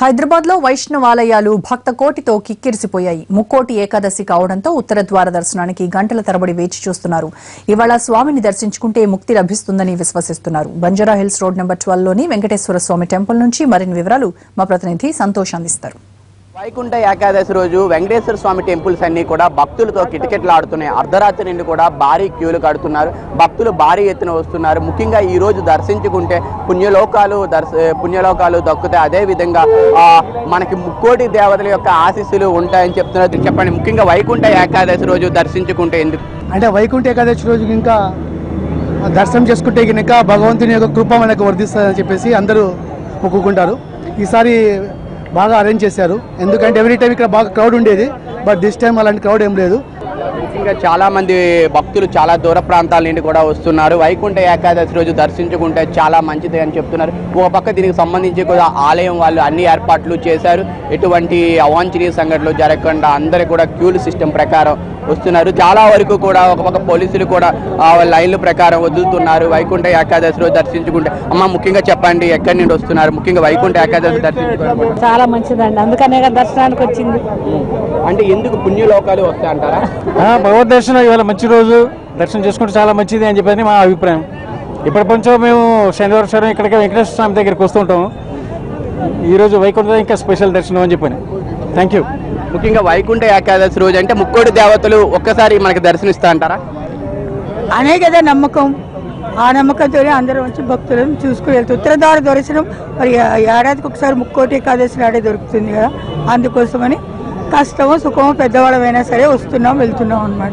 హైదరాబాద్లో వైష్ణవాలయాలు భక్త కోటితో కిక్కిరిసిపోయాయి. ముక్కోటి ఏకాదశి కావడంతో ఉత్తర ద్వార దర్శనానికి గంటల తరబడి వేచి చూస్తున్నారు. ఇవాళ స్వామిని దర్శించుకుంటే ముక్తి లభిస్తుందని విశ్వసిస్తున్నారు. బంజారా హిల్స్ రోడ్ నెంబర్ ట్వెల్వ్లోని వెంకటేశ్వర స్వామి టెంపుల్ నుంచి మరిన్ని వివరాలు మా ప్రతినిధి సంతోష్ అందిస్తారు. వైకుంఠ ఏకాదశి రోజు వెంకటేశ్వర స్వామి టెంపుల్స్ అన్ని కూడా భక్తులతో కిటకిటలాడుతున్నాయి అర్ధరాత్రి నుండి కూడా భారీ క్యూలు కడుతున్నారు. భక్తులు భారీ ఎత్తున వస్తున్నారు. ముఖ్యంగా ఈ రోజు దర్శించుకుంటే పుణ్యలోకాలు దర్శ పుణ్యలోకాలు దక్కుతాయి. అదే విధంగా మనకి ముక్కోటి దేవతల యొక్క ఆశీస్సులు ఉంటాయని చెప్తున్నారు. చెప్పండి. ముఖ్యంగా వైకుంఠ ఏకాదశి రోజు దర్శించుకుంటే ఎందుకు? అంటే వైకుంఠ ఏకాదశి రోజు ఇంకా దర్శనం చేసుకుంటే కనుక భగవంతుని యొక్క కృప మనకు వర్ధిస్తుందని చెప్పేసి అందరూ మొక్కుకుంటారు. ఈసారి బాగా అరేంజ్ చేశారు. ఎందుకంటే ఎవ్రీ టైం ఇక్కడ బాగా క్రౌడ్ ఉండేది. బట్ దిస్ టైం అలాంటి క్రౌడ్ ఏం లేదు. ఇంకా చాలా మంది భక్తులు చాలా దూర ప్రాంతాల నుండి కూడా వస్తున్నారు. వైకుంఠ ఏకాదశి రోజు దర్శించుకుంటే చాలా మంచిది అని చెప్తున్నారు. ఒక పక్క దీనికి సంబంధించి కూడా ఆలయం వాళ్ళు అన్ని ఏర్పాట్లు చేశారు. ఎటువంటి అవాంఛనీయ సంఘటనలు జరగకుండా అందరూ కూడా క్యూలు సిస్టమ్ ప్రకారం వస్తున్నారు. చాలా వరకు కూడా ఒక పక్క పోలీసులు కూడా ఆ, లైన్ల ప్రకారం వదులుతున్నారు. వైకుంఠ ఏకాదశి రోజు దర్శించుకుంటే అమ్మ ముఖ్యంగా చెప్పండి ఎక్కడి నుండి వస్తున్నారు? ముఖ్యంగా వైకుంఠ ఏకాదశి దర్శించుకుంటే చాలా మంచిదండి. అందుకనే దర్శనానికి వచ్చింది. అంటే ఎందుకు పుణ్యలోకాలు వస్తాయి అంటారా ఆ, భగవద్ దర్శనం ఇవాళ మంచి రోజు. దర్శనం చేసుకుంటే చాలా మంచిది అని చెప్పని మా అభిప్రాయం. ఇప్పటి నుంచో మేము శనివారం శనివారం ఇక్కడికి వెంకటేశ్వర స్వామి దగ్గరికి వస్తుంటాము ఈరోజు వైకుంఠ ఇంకా స్పెషల్ దర్శనం అని చెప్పని. Thank you. ముఖ్యంగా వైకుంఠ ఏకాదశి రోజు అంటే ముక్కోటి దేవతలు ఒక్కసారి మనకు దర్శనిస్తా అంటారా? అనే కదా నమ్మకం. ఆ నమ్మకంతోనే అందరం వచ్చి భక్తులను చూసుకుని వెళ్తారు ఉత్తరద్వార దర్శనం మరి ఏడాదికి ఒకసారి ముక్కోటి ఏకాదశి నాడే దొరుకుతుంది కదా. అందుకోసమని కష్టమో సుఖమో పెద్దవాళ్ళమైనా సరే వస్తున్నాం వెళ్తున్నాం అన్నమాట.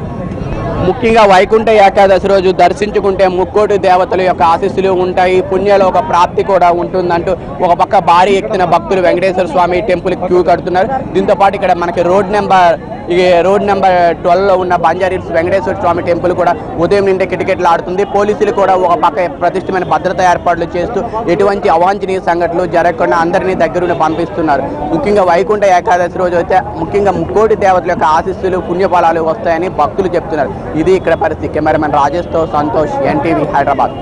ముఖ్యంగా వైకుంఠ ఏకాదశి రోజు దర్శించుకుంటే ముక్కోటి దేవతల యొక్క ఆశీస్సులు ఉంటాయి పుణ్యాల ఒక ప్రాప్తి కూడా ఉంటుందంటూ ఒక పక్క భారీ ఎక్కిన భక్తులు వెంకటేశ్వర స్వామి టెంపుల్ క్యూ కడుతున్నారు. దీంతో పాటు ఇక్కడ మనకి రోడ్ నెంబర్ ఈ రోడ్ నెంబర్ ట్వెల్వ్లో ఉన్న బంజారీస్ వెంకటేశ్వర స్వామి టెంపుల్ కూడా ఉదయం నుండి కిటకిటలు ఆడుతుంది. పోలీసులు కూడా ఒక పక్క ప్రతిష్టమైన భద్రతా ఏర్పాట్లు చేస్తూ ఎటువంటి అవాంఛనీయ సంఘటనలు జరగకుండా అందరినీ దగ్గరుండి పంపిస్తున్నారు. ముఖ్యంగా వైకుంఠ ఏకాదశి రోజు అయితే ముఖ్యంగా ముక్కోటి దేవతల యొక్క ఆశీస్సులు పుణ్యఫలాలు వస్తాయని భక్తులు చెప్తున్నారు. ఇది ఇక్కడ పరిస్థితి. కెమెరామెన్ రాజేష్తో సంతోష్ ఎన్టీవీ హైదరాబాద్.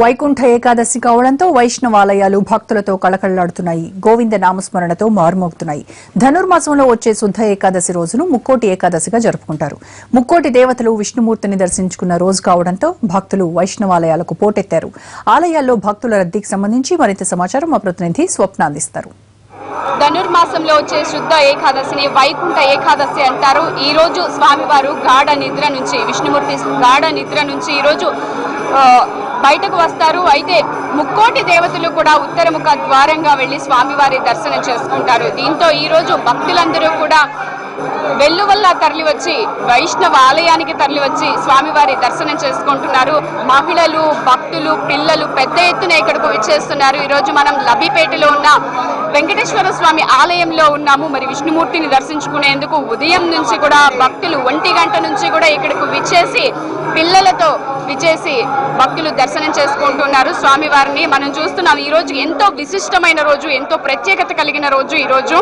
వైకుంఠ ఏకాదశి కావడంతో వైష్ణవాలయాలు భక్తులతో కళకళలాడుతున్నాయి. గోవింద నామస్మరణతో మారుమోగుతున్నాయి. ధనుర్మాసంలో వచ్చే శుద్ధ ఏకాదశి రోజును ముక్కోటి ఏకాదశిగా జరుపుకుంటారు. ముక్కోటి దేవతలు విష్ణుమూర్తిని దర్శించుకున్న రోజు కావడంతో భక్తులు వైష్ణవాలయాలకు పోటెత్తారు. ఆలయాల్లో భక్తుల రద్దీకి సంబంధించి మరింత సమాచారం మా ప్రతినిధి స్వప్న అందిస్తారు. ధనుర్మాసంలో వచ్చే శుద్ధ ఏకాదశిని వైకుంఠ ఏకాదశి అంటారు. ఈ రోజు స్వామివారు గాఢ నిద్ర నుంచి విష్ణుమూర్తి గాఢ నిద్ర నుంచి ఈ రోజు బయటకు వస్తారు. అయితే ముక్కోటి దేవతలు కూడా ఉత్తరముఖ ద్వారంగా వెళ్ళి స్వామివారి దర్శనం చేసుకుంటారు. దీంతో ఈ రోజు భక్తులందరూ కూడా వెల్లువల్ల తరలి వచ్చి వైష్ణవ ఆలయానికి తరలి వచ్చి స్వామివారి దర్శనం చేసుకుంటున్నారు. మహిళలు భక్తులు పిల్లలు పెద్ద ఎత్తున ఇక్కడకు విచ్చేస్తున్నారు. ఈరోజు మనం లబ్బిపేటలో ఉన్న వెంకటేశ్వర స్వామి ఆలయంలో ఉన్నాము. మరి విష్ణుమూర్తిని దర్శించుకునేందుకు ఉదయం నుంచి కూడా భక్తులు ఒంటి గంట నుంచి కూడా ఇక్కడకు విచ్చేసి పిల్లలతో విచ్చేసి భక్తులు దర్శనం చేసుకుంటున్నారు. స్వామివారిని మనం చూస్తున్నాం. ఈ రోజు ఎంతో విశిష్టమైన రోజు ఎంతో ప్రత్యేకత కలిగిన రోజు ఈ రోజు.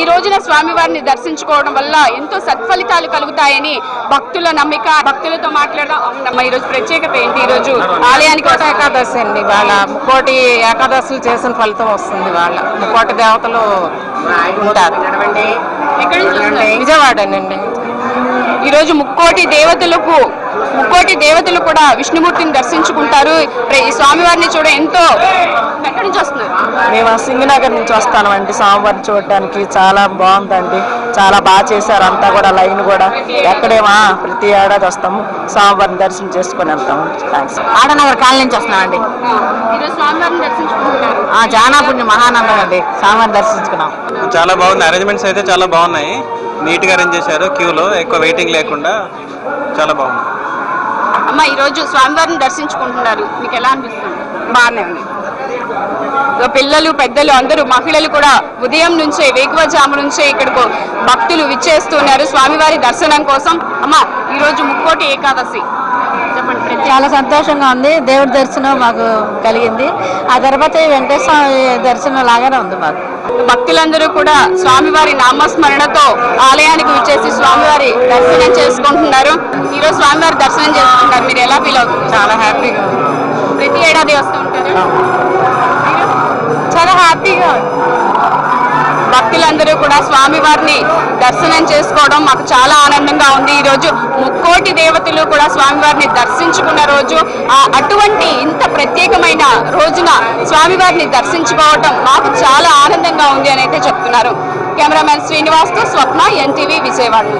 ఈ రోజున స్వామివారిని దర్శించుకోవడం వల్ల ఎంతో సత్ఫలితాలు కలుగుతాయని భక్తుల నమ్మిక భక్తులతో మాట్లాడడం. ఈ రోజు ప్రత్యేకత ఏంటి? ఈ రోజు ఆలయానికి ఏకాదశి అండి. వాళ్ళ ముక్కోటి ఏకాదశులు చేసిన ఫలితం వస్తుంది వాళ్ళ ముక్కోటి దేవతలు ఉంటారు? విజయవాడనండి. ఈ రోజు ముక్కోటి దేవతలకు ముక్కోటి దేవతలు కూడా విష్ణుమూర్తిని దర్శించుకుంటారు. ప్ర- ఈ స్వామివారిని చూడ ఎంతో ఎక్కడి నుంచి వస్తున్నారు మేము సింగనగర్ నుంచి వస్తామండి. స్వామివారిని చూడడానికి చాలా బాగుందండి. చాలా బాగా చేశారు. అంతా కూడా లైన్ కూడా. ఎక్కడేమా? ప్రతి ఏడాది వస్తాము. స్వామివారిని దర్శనం చేసుకొని వెళ్తాము. థ్యాంక్స్ ఆడనగర్ కాలనీ నుంచి వస్తున్నామండి. ఈరోజు జానాపుణ్య మహానందం అండి. స్వామివారిని దర్శించుకున్నాం. చాలా బాగుంది. అరేంజ్మెంట్స్ అయితే చాలా బాగున్నాయి. నీట్గా అరేంజ్ చేశారు. క్యూలో ఎక్కువ వెయిటింగ్ లేకుండా చాలా బాగుంది. అమ్మ ఈ రోజు స్వామివారిని దర్శించుకుంటున్నారు. మీకు ఎలా అనిపిస్తుంది? బాగానే ఉంది. పిల్లలు పెద్దలు అందరూ మహిళలు కూడా ఉదయం నుంచే వేకువజాము నుంచే ఇక్కడకు భక్తులు విచ్చేస్తున్నారు స్వామివారి దర్శనం కోసం. అమ్మ ఈ రోజు ముక్కోటి ఏకాదశి. చెప్పండి చాలా సంతోషంగా ఉంది. దేవుడి దర్శనం మాకు కలిగింది. ఆ తర్వాత వెంకటేశ్వర దర్శనం లాగానే ఉంది మాకు. భక్తులందరూ కూడా స్వామివారి నామస్మరణతో ఆలయానికి విచ్చేసి స్వామివారి దర్శనం చేసుకుంటున్నారు. ఈరోజు స్వామివారి దర్శనం చేసుకుంటున్నారు. మీరు ఎలా ఫీల్ అవుతుంది చాలా హ్యాపీగా ప్రతి ఏడాది వస్తూ ఉంటారు చాలా హ్యాపీగా. భక్తులందరూ కూడా స్వామివారిని దర్శనం చేసుకోవడం మాకు చాలా ఆనందంగా ఉంది. ఈరోజు ముక్కోటి దేవతలు కూడా స్వామివారిని దర్శించుకున్న రోజు ఆ అటువంటి ఇంత ప్రత్యేకమైన రోజున స్వామివారిని దర్శించుకోవటం మాకు చాలా ఆనందంగా ఉంది అని అయితే చెప్తున్నారు. కెమెరామెన్ శ్రీనివాస్తో స్వప్న ఎన్టీవీ విజయవాడ.